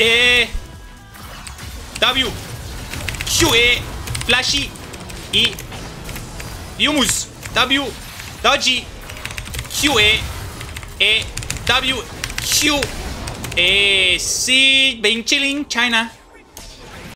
A W Q A Flashy E Yumus W Dodgy Q A A W Q A C Bing chilling China.